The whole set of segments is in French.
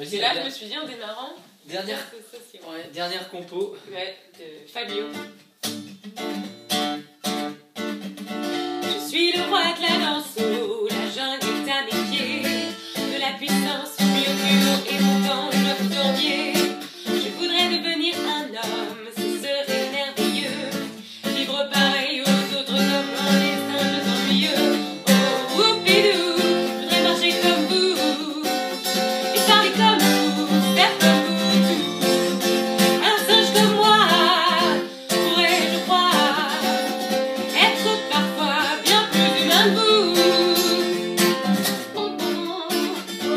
Et là, je me suis dit en démarrant. Dernière, ouais, dernière compo. Ouais, de Fabio. Je suis le roi de la danse, la jungle est à mes pieds, de la puissance.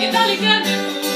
Italy can do.